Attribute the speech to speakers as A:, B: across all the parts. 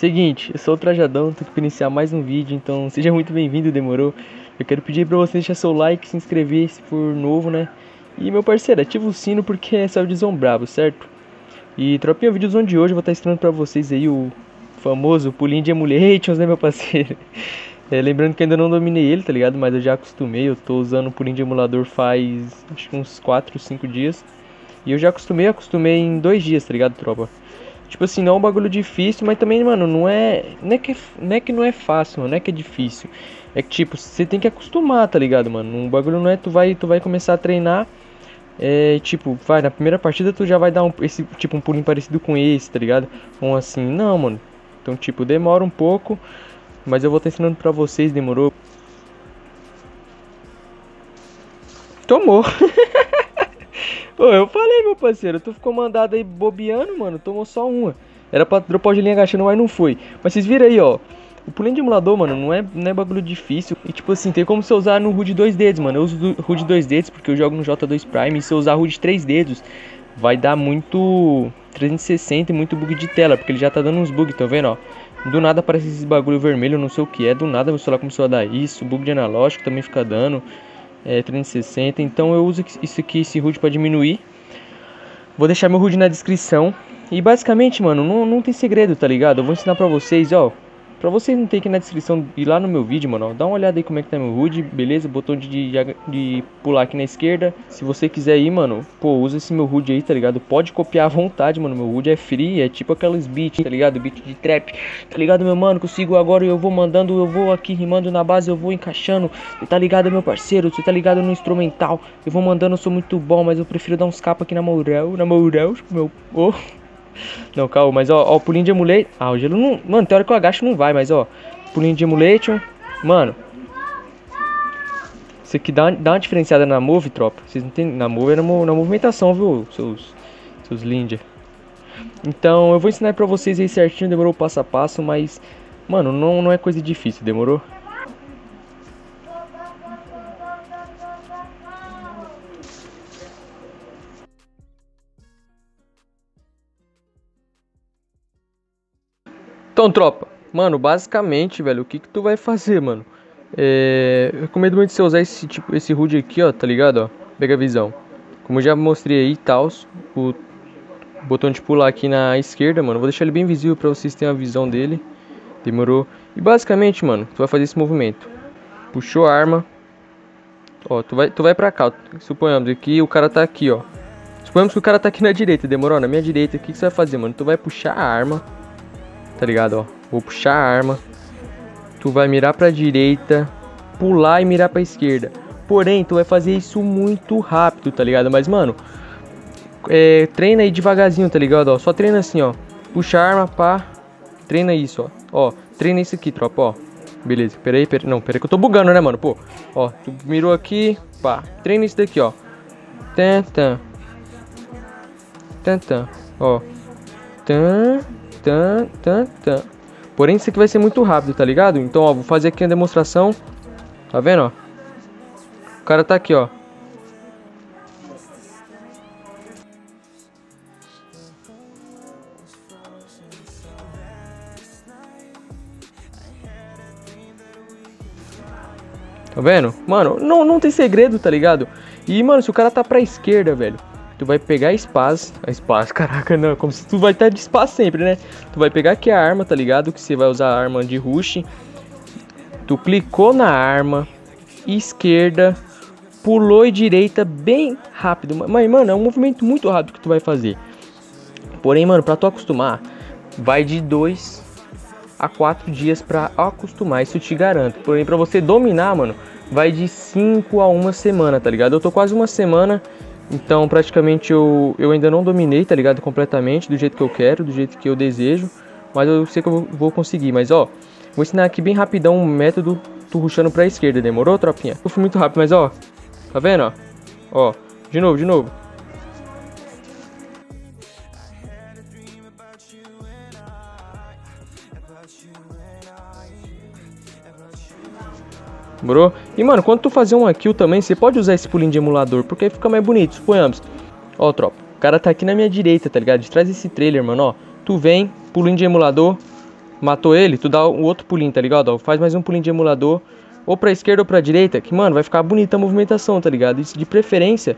A: Seguinte, eu sou o Trajadão, tô aqui pra iniciar mais um vídeo, então seja muito bem-vindo, demorou? Eu quero pedir pra você deixar seu like, se inscrever se for novo, né? E meu parceiro, ativa o sino porque é só visão brabo, certo? E tropinha, o vídeozão de hoje eu vou estar estreando pra vocês aí o famoso pulinho de emulations, né meu parceiro? É, lembrando que ainda não dominei ele, tá ligado? Mas eu já acostumei, eu tô usando o pulinho de emulador faz acho que uns 4, 5 dias. E eu já acostumei, acostumei em dois dias, tá ligado, tropa? Tipo assim, não é um bagulho difícil, mas também, mano, não é. Não é que, não é, que não é fácil, mano, não é que é difícil. É que tipo, você tem que acostumar, tá ligado, mano? Um bagulho não é tu vai, tu vai começar a treinar. É, tipo, vai, na primeira partida tu já vai dar um, esse, tipo, um pulinho parecido com esse, tá ligado? Ou assim, não, mano. Então, tipo, demora um pouco. Mas eu vou estar ensinando pra vocês, demorou? Tomou! Eu falei, meu parceiro, tu ficou mandado aí bobeando, mano, tomou só uma. Era pra dropar o gelinho agachando, mas não foi. Mas vocês viram aí, ó. O pulinho de emulador, mano, não é, não é bagulho difícil. E tipo assim, tem como você usar no HUD 2 dedos, mano. Eu uso HUD 2 dedos porque eu jogo no J2 Prime. E se eu usar HUD 3 dedos, vai dar muito 360 e muito bug de tela. Porque ele já tá dando uns bugs, tá vendo, ó. Do nada aparece esse bagulho vermelho, não sei o que é. Do nada meu celular começou a dar isso. Bug de analógico também fica dando é, 360. Então eu uso isso aqui, esse HUD para diminuir. Vou deixar meu HUD na descrição. E basicamente, mano, não, não tem segredo, tá ligado? Eu vou ensinar pra vocês, ó. Pra vocês não terem que na descrição e lá no meu vídeo, mano, ó, dá uma olhada aí como é que tá meu HUD, beleza? Botão de, de, de, pular aqui na esquerda. Se você quiser ir, mano, pô, usa esse meu HUD aí, tá ligado? Pode copiar à vontade, mano. Meu HUD é free, é tipo aqueles beats, tá ligado? Beat de trap, tá ligado, meu mano? Consigo agora, eu vou mandando, eu vou aqui rimando na base, eu vou encaixando. Você tá ligado, meu parceiro? Você tá ligado no instrumental? Eu vou mandando, eu sou muito bom, mas eu prefiro dar uns capas aqui na moral, na moral, meu. Oh. Não, calma, mas ó, ó, o pulinho de emulate. Ah, o gelo não. Mano, tem hora que eu agacho não vai, mas ó. Pulinho de emulation. Mano. Isso aqui dá, dá uma diferenciada na move, tropa. Vocês não tem. Na move é na, na movimentação, viu? Seus. Seus lindia. Então eu vou ensinar pra vocês aí certinho, demorou passo a passo, mas. Mano, não, não é coisa difícil, demorou? Então, tropa, mano, basicamente, velho, o que que tu vai fazer, mano? É, eu recomendo muito você usar esse tipo, esse HUD aqui, ó, tá ligado, ó? Pega a visão. Como já mostrei aí, tal, o botão de pular aqui na esquerda, mano, vou deixar ele bem visível pra vocês terem a visão dele. Demorou? E basicamente, mano, tu vai fazer esse movimento. Puxou a arma. Ó, tu vai, tu vai pra cá, suponhamos que o cara tá aqui, ó. Suponhamos que o cara tá aqui na direita, demorou? Na minha direita, o que, que você vai fazer, mano? Tu vai puxar a arma tá ligado, ó. Vou puxar a arma. Tu vai mirar pra direita, pular e mirar pra esquerda. Porém, tu vai fazer isso muito rápido, tá ligado? Mas, mano, é, treina aí devagarzinho, tá ligado? Ó, só treina assim, ó. Puxa a arma, pá. Treina isso, ó. Ó, treina isso aqui, tropa, ó. Beleza, peraí, peraí. Não, peraí que eu tô bugando, né, mano? Pô, ó, tu mirou aqui, pá. Treina isso daqui, ó. Tan, tan. Ó. Tan tan, tan, tan. Porém, isso aqui vai ser muito rápido, tá ligado? Então, ó, vou fazer aqui a demonstração. Tá vendo, ó? O cara tá aqui, ó. Tá vendo? Mano, não, não tem segredo, tá ligado? E, mano, se o cara tá pra esquerda, velho tu vai pegar espaço, espaço, caraca, não, como se tu vai estar de espaço sempre, né? Tu vai pegar aqui a arma, tá ligado? Que você vai usar a arma de rush. Tu clicou na arma, esquerda, pulou e direita bem rápido. Mas, mano, é um movimento muito rápido que tu vai fazer. Porém, mano, pra tu acostumar, vai de 2 a 4 dias pra acostumar, isso eu te garanto. Porém, pra você dominar, mano, vai de 5 a 1 semana, tá ligado? Eu tô quase uma semana então, praticamente eu, eu ainda não dominei, tá ligado? Completamente, do jeito que eu quero, do jeito que eu desejo. Mas eu sei que eu vou conseguir. Mas, ó, vou ensinar aqui bem rapidão um método tu ruxando pra esquerda. Demorou, tropinha? Eu fui muito rápido, mas, ó, tá vendo, ó? Ó, de novo, de novo. Demorou? E mano, quando tu fazer uma kill também, você pode usar esse pulinho de emulador, porque aí fica mais bonito, suponhamos. Ó, tropa, o cara tá aqui na minha direita, tá ligado? De trás desse trailer, mano, ó. Tu vem, pulinho de emulador, matou ele, tu dá o outro pulinho, tá ligado? Ó, faz mais um pulinho de emulador, ou pra esquerda ou pra direita, que, mano, vai ficar bonita a movimentação, tá ligado? Isso de preferência,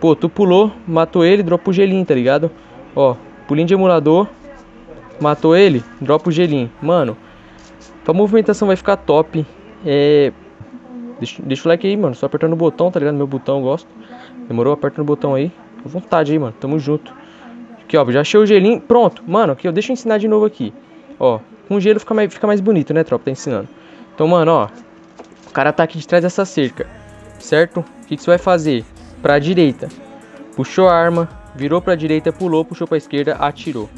A: pô, tu pulou, matou ele, dropa o gelinho, tá ligado? Ó, pulinho de emulador, matou ele, dropa o gelinho. Mano, tua movimentação vai ficar top. É... Deixa, deixa o like aí, mano, só apertando o botão, tá ligado? Meu botão eu gosto. Demorou? Aperta no botão aí. Com vontade aí, mano, tamo junto. Aqui, ó, já achei o gelinho. Pronto, mano, aqui, ó, deixa eu ensinar de novo aqui. Ó, com gelo fica mais, fica mais bonito, né, tropa? Tá ensinando. Então, mano, ó. O cara tá aqui de trás dessa cerca, certo? O que, que você vai fazer? Pra direita. Puxou a arma, virou pra direita, pulou, puxou pra esquerda, atirou.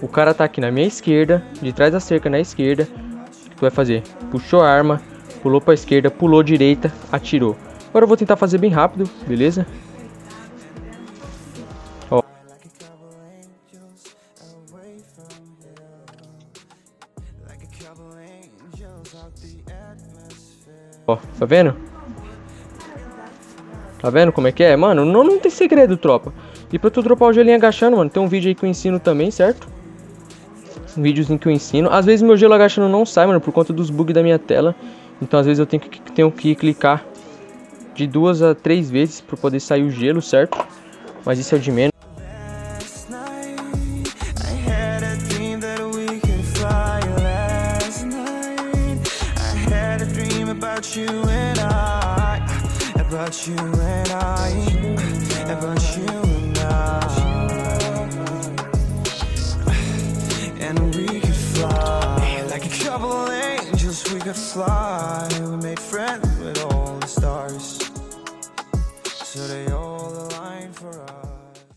A: O cara tá aqui na minha esquerda, de trás da cerca na esquerda. O que tu vai fazer? Puxou a arma, pulou pra esquerda, pulou direita, atirou. Agora eu vou tentar fazer bem rápido, beleza? Ó, tá vendo? Tá vendo como é que é? Mano, não, não tem segredo, tropa. E pra tu dropar o gelinho agachando, mano, tem um vídeo aí que eu ensino também, certo? Um videozinho que eu ensino. Às vezes meu gelo agachando não sai, mano, por conta dos bugs da minha tela. Então às vezes eu tenho que, tenho que clicar de duas a três vezes pra poder sair o gelo, certo? Mas isso é o de menos. and I could fly. We made friends.